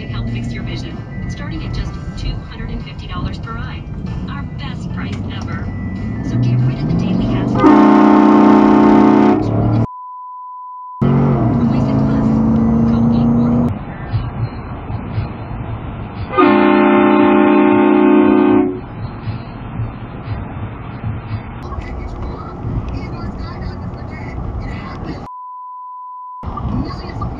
to help fix your vision, starting at just $250 per eye. Our best price ever. So get rid of the daily hassle. millions of